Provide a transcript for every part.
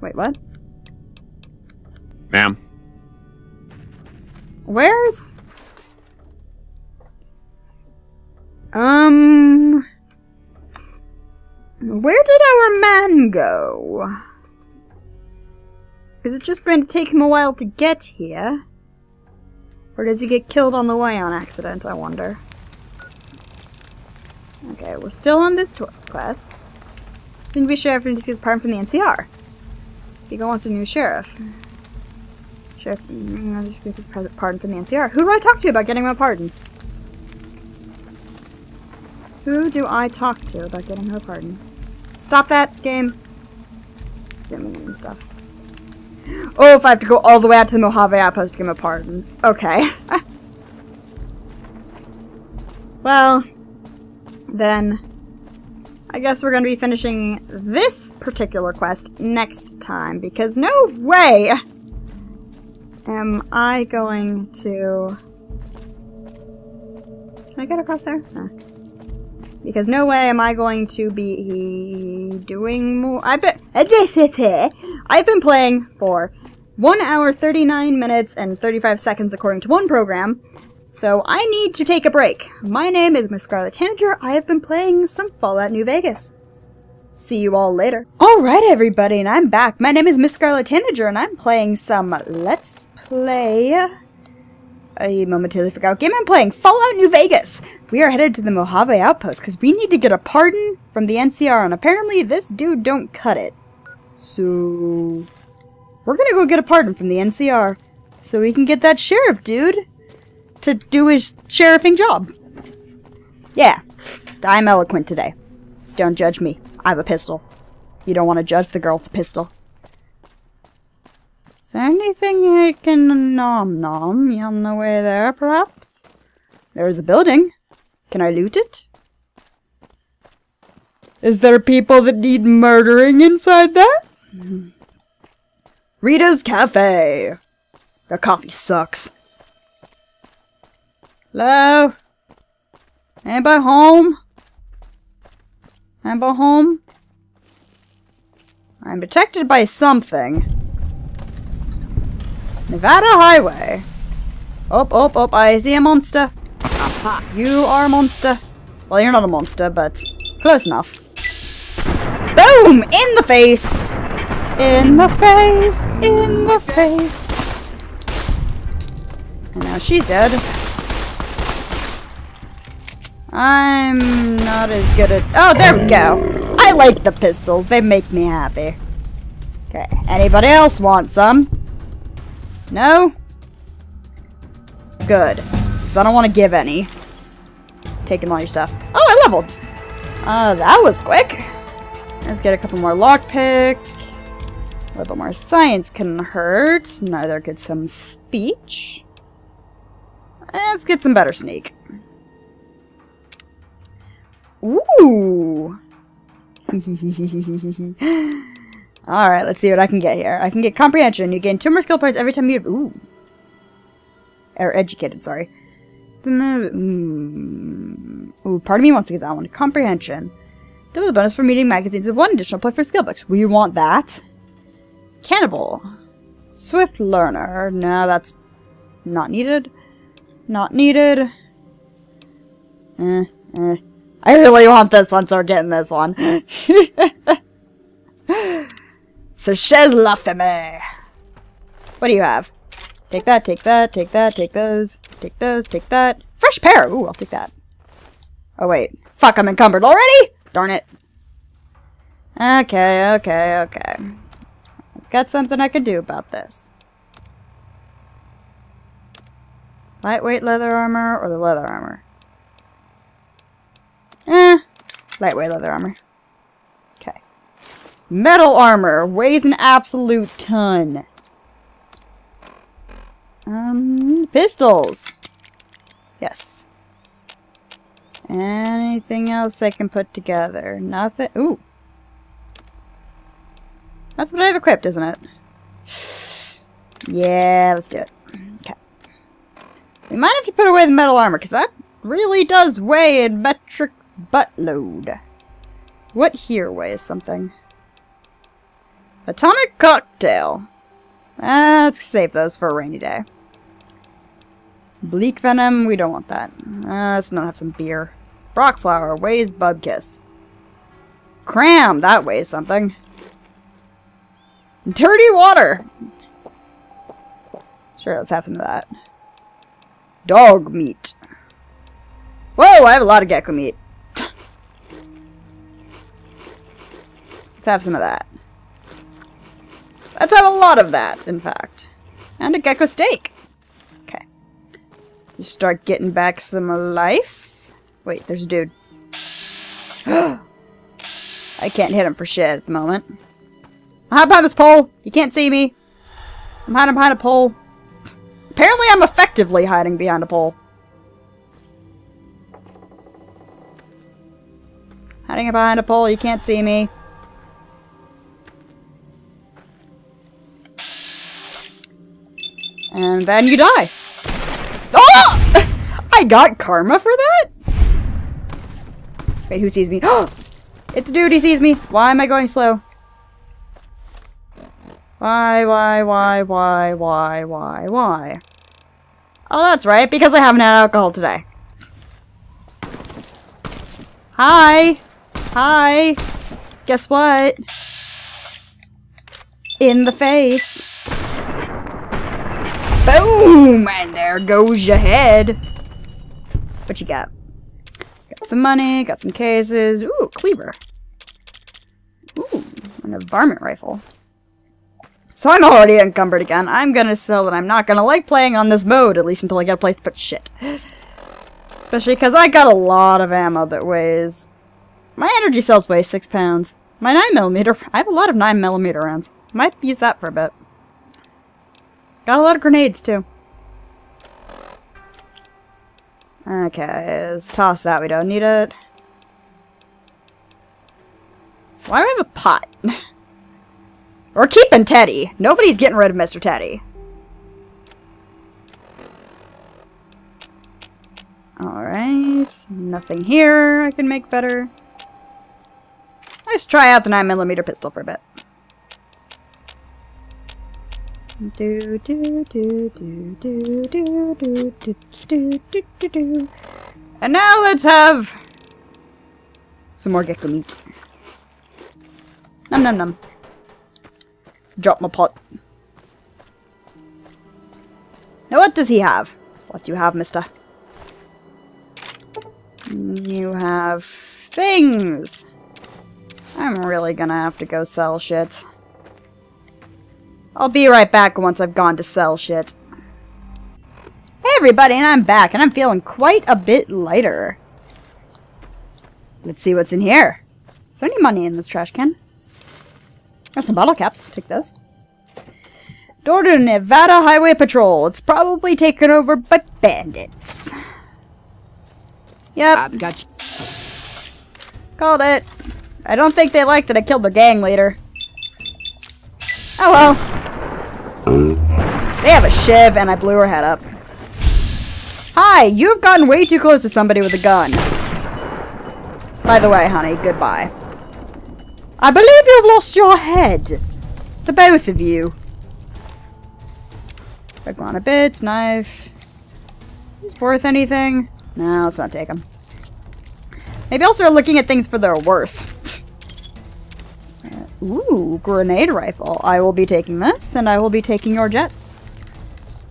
Wait, what? Ma'am. Where's... Um... Where did our man go? Is it just going to take him a while to get here? Or does he get killed on the way on accident, I wonder? Okay, we're still on this quest. Didn't be sheriff and his pardon from the NCR. Vigo wants a new sheriff. Sheriff his pardon from the NCR. Who do I talk to about getting my pardon? Who do I talk to about getting her pardon? Stop that game. Zooming in and stuff. Oh, if I have to go all the way out to the Mojave outpost to give him a pardon. Okay. well, then I guess we're going to be finishing this particular quest next time, because no way am I going to... Can I get across there? Because no way am I going to be doing more... I've been... I've been playing for 1 hour 39 minutes and 35 seconds according to one program, so I need to take a break. My name is Miss Scarlet Tanager. I have been playing some Fallout New Vegas. See you all later. Alright everybody, and I'm back. My name is Miss Scarlet Tanager, and I'm playing some Let's Play... I momentarily forgot game I'm playing. Fallout New Vegas! We are headed to the Mojave Outpost, because we need to get a pardon from the NCR, and apparently this dude don't cut it. So... We're gonna go get a pardon from the NCR, so we can get that sheriff dude to do his sheriffing job. Yeah, I'm eloquent today. Don't judge me. I have a pistol. You don't want to judge the girl with the pistol. Is there anything I can nom nom on the way there, perhaps? There is a building. Can I loot it? Is there people that need murdering inside there? Mm-hmm. Rita's Cafe. The coffee sucks. Hello? Anybody home? Anybody home? I'm protected by something. Nevada Highway. Oh, oh, oh, I see a monster. Aha, you are a monster. Well, you're not a monster, but close enough. Boom! In the face! In the face! In the face! And now she's dead. I'm not as good at... Oh, there we go. I like the pistols. They make me happy. Okay. Anybody else want some? No? Good. Because I don't want to give any. Taking all your stuff. Oh, I leveled. Uh, that was quick. Let's get a couple more lockpick. A little bit more science couldn't hurt. Neither could some speech. Let's get some better sneak. Ooh! Alright, let's see what I can get here. I can get comprehension. You gain two more skill points every time you... Ooh. Or educated, sorry. Mm. Ooh, part of me wants to get that one. Comprehension. Double the bonus for meeting magazines with one additional point for skill books. We want that. Cannibal. Swift learner. No, that's not needed. Not needed. Eh, eh. I really want this one, so we're getting this one. so, Cherchez la femme. What do you have? Take that, take that, take that, take those, take those, take that. Fresh pair! Ooh, I'll take that. Oh, wait. Fuck, I'm encumbered already? Darn it. Okay, okay, okay. Got something I can do about this. Lightweight leather armor or the leather armor? Eh, lightweight leather armor. Okay. Metal armor weighs an absolute ton. Um, pistols. Yes. Anything else I can put together? Nothing. Ooh. That's what I have equipped, isn't it? Yeah, let's do it. Okay. We might have to put away the metal armor, because that really does weigh in metric buttload. What here weighs something? Atomic cocktail. Uh, let's save those for a rainy day. Bleak venom, we don't want that. Uh, let's not have some beer. Broc flower weighs bubkiss. Cram, that weighs something. Dirty water. Sure, let's have some of that. Dog meat. Whoa, I have a lot of gecko meat. Let's have some of that. Let's have a lot of that, in fact. And a gecko steak. Okay. Just start getting back some lives. Wait, there's a dude. I can't hit him for shit at the moment. I'm hiding behind this pole. You can't see me. I'm hiding behind a pole. Apparently I'm effectively hiding behind a pole. Hiding behind a pole, you can't see me. And then you die. Oh! I got karma for that? Wait, who sees me? Oh! It's a dude, he sees me. Why am I going slow? Why, why, why, why, why, why, why? Oh, that's right, because I haven't had alcohol today. Hi! Hi! Guess what? In the face. Boom! And there goes your head. What you got? Got some money, got some cases. Ooh, cleaver. Ooh, and a varmint rifle. So I'm already encumbered again. I'm gonna sell and I'm not gonna like playing on this mode, at least until I get a place to put shit. Especially because I got a lot of ammo that weighs... My energy cells weigh 6 pounds. My 9mm, I have a lot of 9mm rounds. Might use that for a bit. Got a lot of grenades, too. Okay, let's toss that. We don't need it. Why do I have a pot? We're keeping Teddy. Nobody's getting rid of Mr. Teddy. Alright. Nothing here I can make better. Let's try out the 9mm pistol for a bit. Do do do do do do do do do do do. And now let's have some more gecko meat. Num num num. Drop my pot. Now what does he have? What do you have, mister? You have things. I'm really gonna have to go sell shit. I'll be right back once I've gone to sell shit. Hey everybody, and I'm back, and I'm feeling quite a bit lighter. Let's see what's in here. Is there any money in this trash can? There's some bottle caps. Take those. Door to Nevada Highway Patrol. It's probably taken over by bandits. Yep. I've got you. Called it. I don't think they like that I killed their gang leader. Oh well. They have a shiv and I blew her head up. Hi, you have gotten way too close to somebody with a gun. By the way, honey, goodbye. I believe you have lost your head. The both of you. Iguana bits, knife. Is worth anything? No, let's not take them. Maybe I'll start looking at things for their worth. Ooh, grenade rifle. I will be taking this, and I will be taking your jets.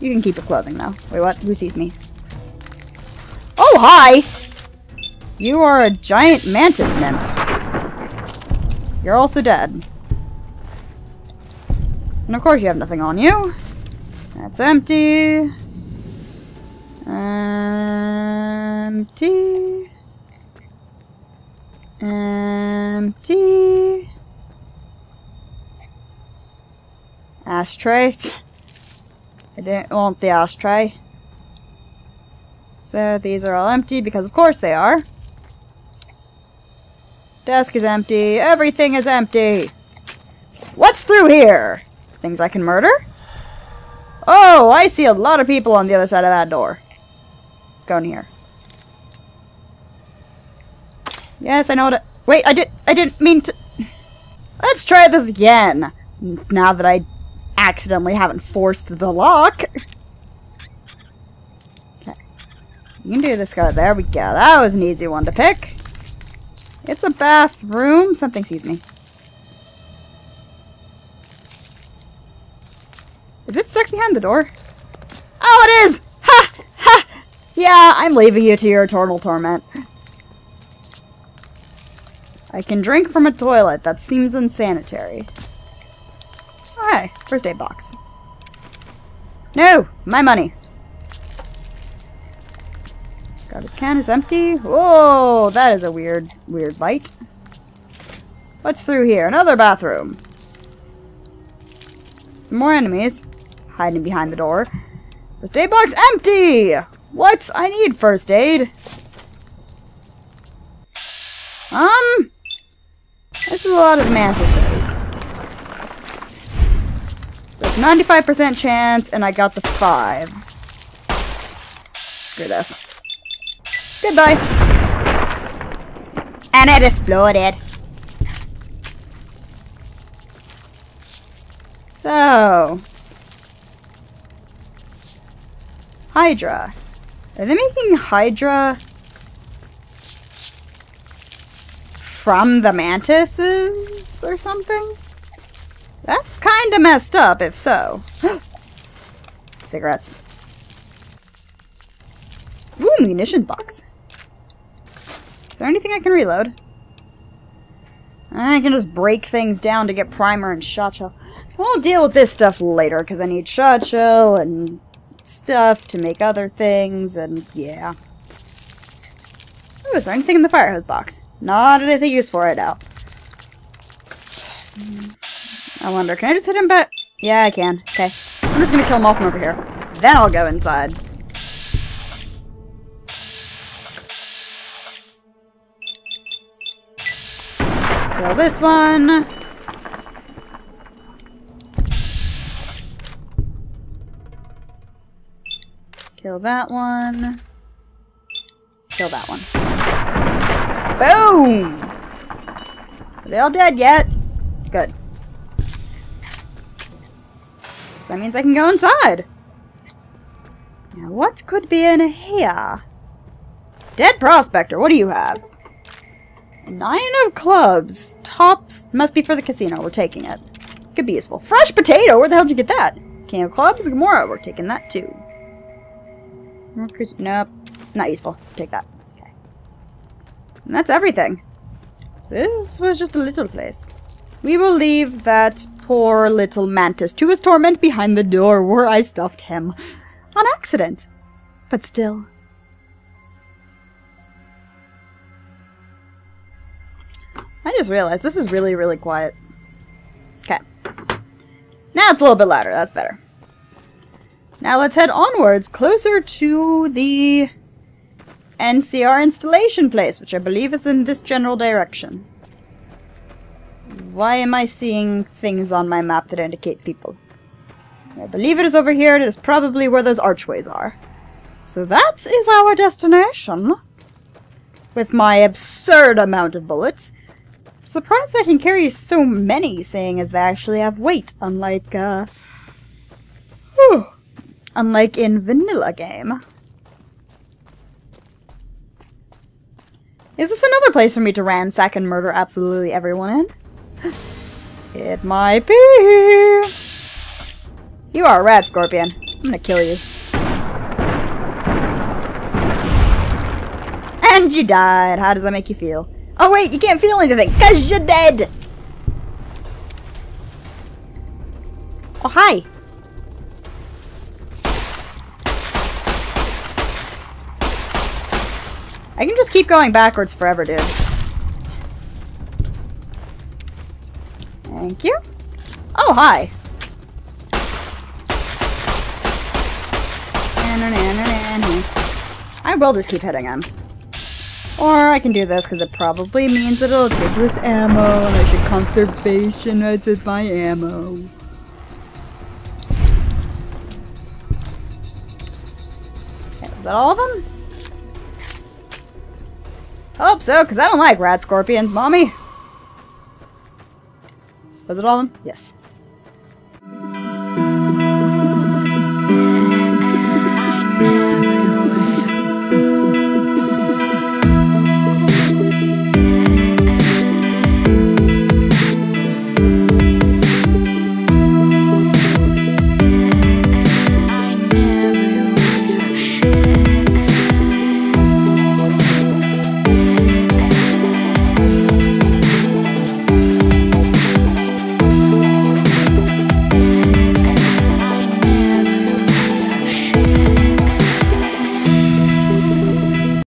You can keep the clothing though. Wait, what? Who sees me? Oh, hi! You are a giant mantis nymph. You're also dead. And of course you have nothing on you. That's empty. Empty. Empty. Ashtray. I didn't want the ashtray. So these are all empty because of course they are. Desk is empty. Everything is empty. What's through here? Things I can murder? Oh, I see a lot of people on the other side of that door. Let's go in here. Yes, I know what. Wait, I did. I didn't mean to. Let's try this again. Now that I accidentally haven't forced the lock. Okay. You can do this guy. There we go. That was an easy one to pick. It's a bathroom. Something sees me. Is it stuck behind the door? Oh, it is! Ha! Ha! Yeah, I'm leaving you to your eternal torment. I can drink from a toilet. That seems unsanitary. First aid box. No! My money! Garbage can is empty. Whoa! That is a weird, weird light. What's through here? Another bathroom. Some more enemies hiding behind the door. First aid box empty! What? I need first aid. Um, this is a lot of mantises. 95% chance, and I got the 5. Screw this. Goodbye. And it exploded. So, Hydra. Are they making Hydra from the mantises or something? That's kind of messed up, if so. Cigarettes. Ooh, munitions box. Is there anything I can reload? I can just break things down to get primer and shot shell. We'll deal with this stuff later, because I need shot shell and stuff to make other things, and yeah. Ooh, is there anything in the fire hose box? Not anything useful right now. Hmm. I wonder, can I just hit him back? Yeah, I can. Okay. I'm just gonna kill him off from over here. Then I'll go inside. Kill this one. Kill that one. Kill that one. Boom! Are they all dead yet? Good. That means I can go inside. Now, what could be in here? Dead Prospector, what do you have? Nine of clubs. Tops must be for the casino. We're taking it. Could be useful. Fresh potato? Where the hell did you get that? King of clubs, Gomorrah. We're taking that too. Nope. Not useful. Take that. Okay. And that's everything. This was just a little place. We will leave that poor little mantis to his torment behind the door where I stuffed him. On accident. But still. I just realized this is really, really quiet. Okay. Now it's a little bit louder. That's better. Now let's head onwards, closer to the NCR installation place, which I believe is in this general direction. Why am I seeing things on my map that indicate people? I believe it is over here. It is probably where those archways are. So that is our destination. With my absurd amount of bullets. Surprised I can carry so many, seeing as they actually have weight, unlike, uh... Whew unlike in vanilla game. Is this another place for me to ransack and murder absolutely everyone in? It might be. You are a radscorpion. I'm gonna kill you. And you died. How does that make you feel? Oh wait, you can't feel anything, cause you're dead! Oh, hi. I can just keep going backwards forever, dude. Thank you. Oh, hi. I will just keep hitting him. Or I can do this because it probably means that it'll take less ammo and I should conservation with my ammo. Is that all of them? Hope so, because I don't like radscorpions, mommy. Was it all of them? Yes.